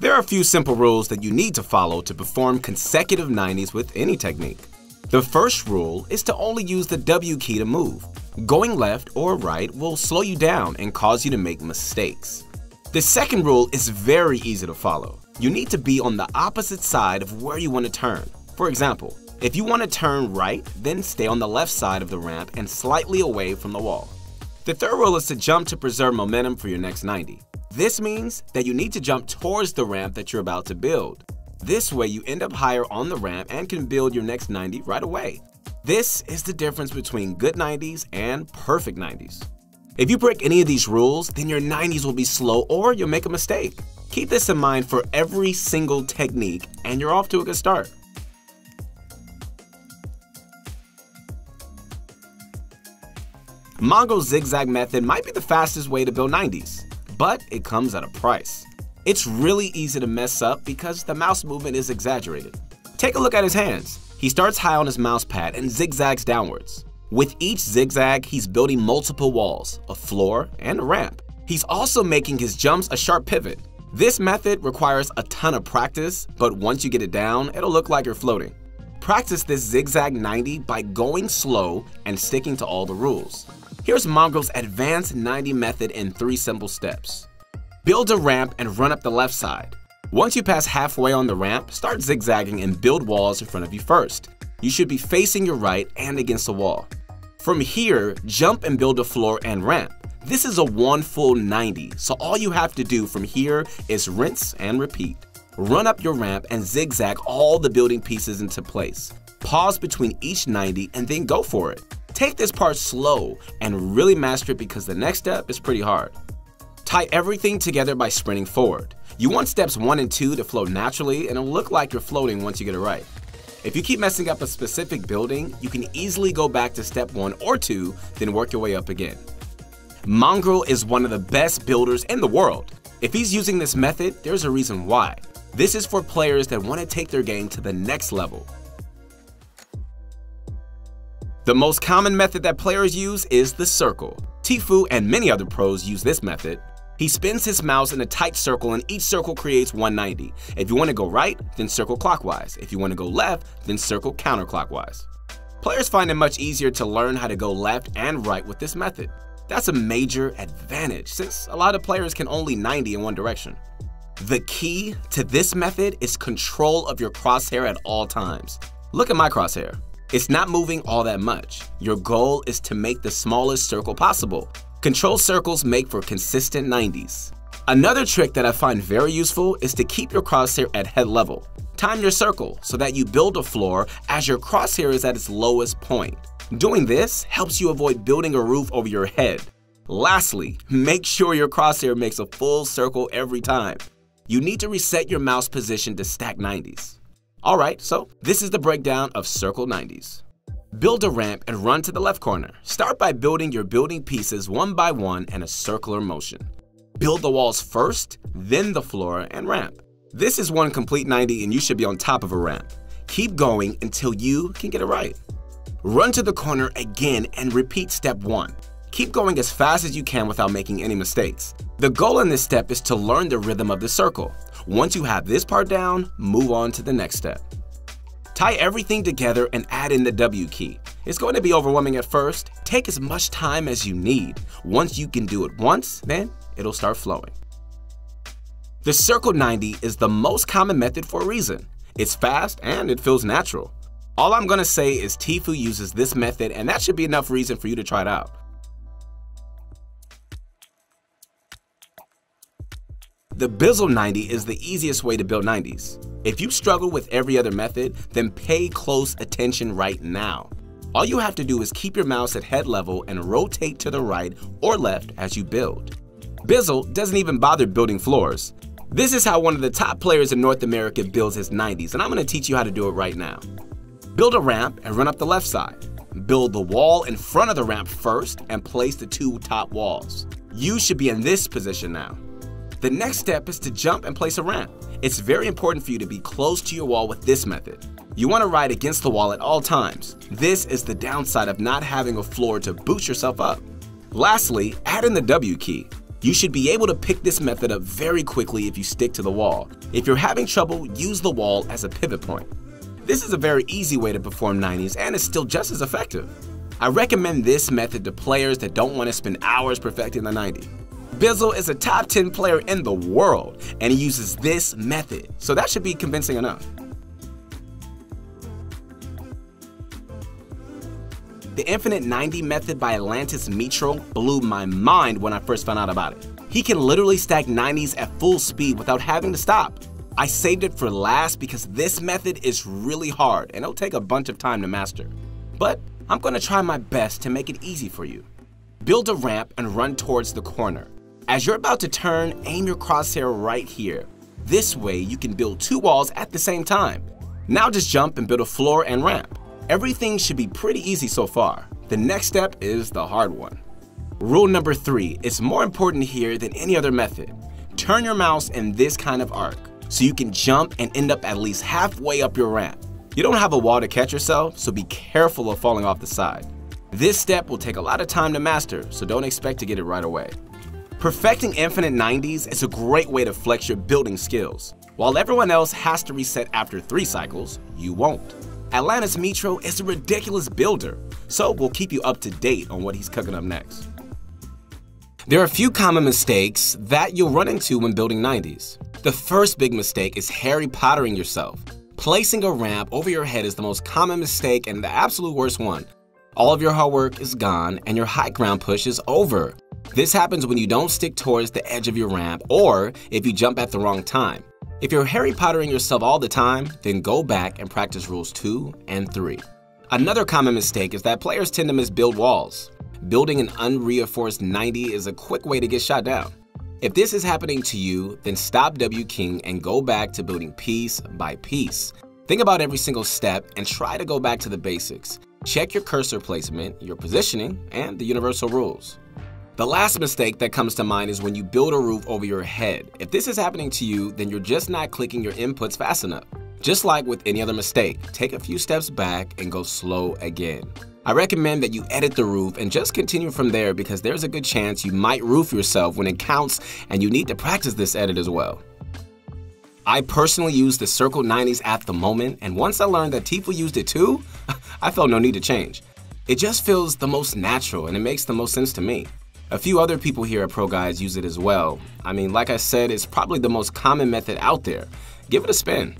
There are a few simple rules that you need to follow to perform consecutive 90s with any technique. The first rule is to only use the W key to move. Going left or right will slow you down and cause you to make mistakes. The second rule is very easy to follow. You need to be on the opposite side of where you want to turn. For example, if you want to turn right, then stay on the left side of the ramp and slightly away from the wall. The third rule is to jump to preserve momentum for your next 90. This means that you need to jump towards the ramp that you're about to build. This way you end up higher on the ramp and can build your next 90 right away. This is the difference between good 90s and perfect 90s. If you break any of these rules, then your 90s will be slow or you'll make a mistake. Keep this in mind for every single technique and you're off to a good start. Mongo's zigzag method might be the fastest way to build 90s, but it comes at a price. It's really easy to mess up because the mouse movement is exaggerated. Take a look at his hands. He starts high on his mouse pad and zigzags downwards. With each zigzag, he's building multiple walls, a floor, and a ramp. He's also making his jumps a sharp pivot. This method requires a ton of practice, but once you get it down, it'll look like you're floating. Practice this zigzag 90 by going slow and sticking to all the rules. Here's Mongo's advanced 90 method in three simple steps. Build a ramp and run up the left side. Once you pass halfway on the ramp, start zigzagging and build walls in front of you first. You should be facing your right and against the wall. From here, jump and build a floor and ramp. This is a one full 90, so all you have to do from here is rinse and repeat. Run up your ramp and zigzag all the building pieces into place. Pause between each 90 and then go for it. Take this part slow and really master it because the next step is pretty hard. Tie everything together by sprinting forward. You want steps 1 and 2 to flow naturally and it'll look like you're floating once you get it right. If you keep messing up a specific building, you can easily go back to step 1 or 2, then work your way up again. Mongraal is one of the best builders in the world. If he's using this method, there's a reason why. This is for players that want to take their game to the next level. The most common method that players use is the circle. Tfue and many other pros use this method. He spins his mouse in a tight circle and each circle creates 190. If you want to go right, then circle clockwise. If you want to go left, then circle counterclockwise. Players find it much easier to learn how to go left and right with this method. That's a major advantage since a lot of players can only 90 in one direction. The key to this method is control of your crosshair at all times. Look at my crosshair. It's not moving all that much. Your goal is to make the smallest circle possible. Control circles make for consistent 90s. Another trick that I find very useful is to keep your crosshair at head level. Time your circle so that you build a floor as your crosshair is at its lowest point. Doing this helps you avoid building a roof over your head. Lastly, make sure your crosshair makes a full circle every time. You need to reset your mouse position to stack 90s. Alright, so this is the breakdown of Circle 90s. Build a ramp and run to the left corner. Start by building your building pieces one by one in a circular motion. Build the walls first, then the floor and ramp. This is one complete 90 and you should be on top of a ramp. Keep going until you can get it right. Run to the corner again and repeat step 1. Keep going as fast as you can without making any mistakes. The goal in this step is to learn the rhythm of the circle. Once you have this part down, move on to the next step. Tie everything together and add in the W key. It's going to be overwhelming at first. Take as much time as you need. Once you can do it once, then it'll start flowing. The Circle 90 is the most common method for a reason. It's fast and it feels natural. All I'm going to say is Tfue uses this method and that should be enough reason for you to try it out. The Bizzle 90 is the easiest way to build 90s. If you struggle with every other method, then pay close attention right now. All you have to do is keep your mouse at head level and rotate to the right or left as you build. Bizzle doesn't even bother building floors. This is how one of the top players in North America builds his 90s, and I'm going to teach you how to do it right now. Build a ramp and run up the left side. Build the wall in front of the ramp first and place the two top walls. You should be in this position now. The next step is to jump and place a ramp. It's very important for you to be close to your wall with this method. You want to ride against the wall at all times. This is the downside of not having a floor to boost yourself up. Lastly, add in the W key. You should be able to pick this method up very quickly if you stick to the wall. If you're having trouble, use the wall as a pivot point. This is a very easy way to perform 90s and is still just as effective. I recommend this method to players that don't want to spend hours perfecting the 90. Bizzle is a top 10 player in the world, and he uses this method, so that should be convincing enough. The Infinite 90 method by Atlantis Metro blew my mind when I first found out about it. He can literally stack 90s at full speed without having to stop. I saved it for last because this method is really hard and it'll take a bunch of time to master. But I'm going to try my best to make it easy for you. Build a ramp and run towards the corner. As you're about to turn, aim your crosshair right here. This way you can build two walls at the same time. Now just jump and build a floor and ramp. Everything should be pretty easy so far. The next step is the hard one. Rule number three is more important here than any other method. Turn your mouse in this kind of arc so you can jump and end up at least halfway up your ramp. You don't have a wall to catch yourself, so be careful of falling off the side. This step will take a lot of time to master, so don't expect to get it right away. Perfecting infinite 90s is a great way to flex your building skills. While everyone else has to reset after 3 cycles, you won't. Atlantis Metro is a ridiculous builder, so we'll keep you up to date on what he's cooking up next. There are a few common mistakes that you'll run into when building 90s. The first big mistake is Harry Pottering yourself. Placing a ramp over your head is the most common mistake and the absolute worst one. All of your hard work is gone and your high ground push is over. This happens when you don't stick towards the edge of your ramp or if you jump at the wrong time. If you're Harry Pottering yourself all the time, then go back and practice rules 2 and 3. Another common mistake is that players tend to misbuild walls. Building an unreinforced 90 is a quick way to get shot down. If this is happening to you, then stop W keying and go back to building piece by piece. Think about every single step and try to go back to the basics. Check your cursor placement, your positioning, and the universal rules. The last mistake that comes to mind is when you build a roof over your head. If this is happening to you, then you're just not clicking your inputs fast enough. Just like with any other mistake, take a few steps back and go slow again. I recommend that you edit the roof and just continue from there because there's a good chance you might roof yourself when it counts and you need to practice this edit as well. I personally use the Circle 90s at the moment, and once I learned that Tfue used it too, I felt no need to change. It just feels the most natural and it makes the most sense to me. A few other people here at ProGuides use it as well. I mean, like I said, it's probably the most common method out there. Give it a spin.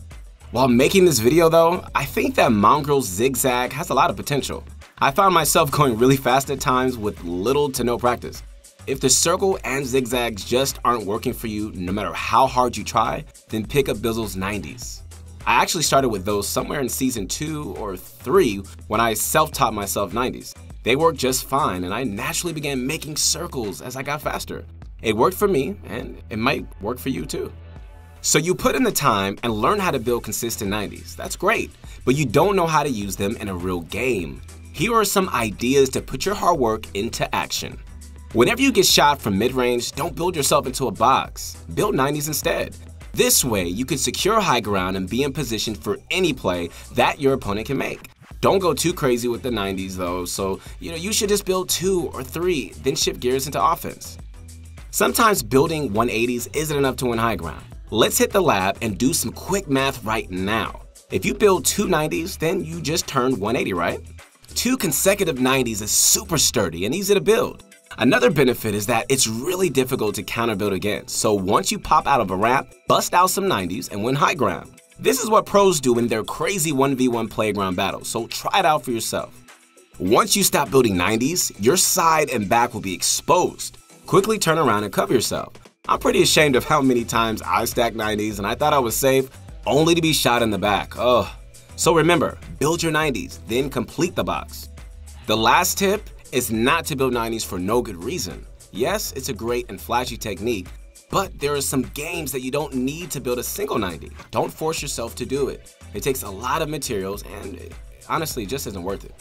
While making this video though, I think that Mongraal's Zigzag has a lot of potential. I found myself going really fast at times with little to no practice. If the circle and zigzags just aren't working for you no matter how hard you try, then pick up Bizzle's 90s. I actually started with those somewhere in season 2 or 3 when I self-taught myself 90s. They worked just fine and I naturally began making circles as I got faster. It worked for me and it might work for you too. So you put in the time and learn how to build consistent 90s. That's great, but you don't know how to use them in a real game. Here are some ideas to put your hard work into action. Whenever you get shot from mid-range, don't build yourself into a box. Build 90s instead. This way, you can secure high ground and be in position for any play that your opponent can make. Don't go too crazy with the 90s though, so you know you should just build two or three, then shift gears into offense. Sometimes building 180s isn't enough to win high ground. Let's hit the lab and do some quick math right now. If you build two 90s, then you just turned 180, right? Two consecutive 90s is super sturdy and easy to build. Another benefit is that it's really difficult to counter build against, so once you pop out of a ramp, bust out some 90s and win high ground. This is what pros do in their crazy 1v1 playground battles, so try it out for yourself. Once you stop building 90s, your side and back will be exposed. Quickly turn around and cover yourself. I'm pretty ashamed of how many times I stacked 90s and I thought I was safe, only to be shot in the back. Ugh. So remember, build your 90s, then complete the box. The last tip is not to build 90s for no good reason. Yes, it's a great and flashy technique, but there are some games that you don't need to build a single 90. Don't force yourself to do it. It takes a lot of materials and honestly just isn't worth it.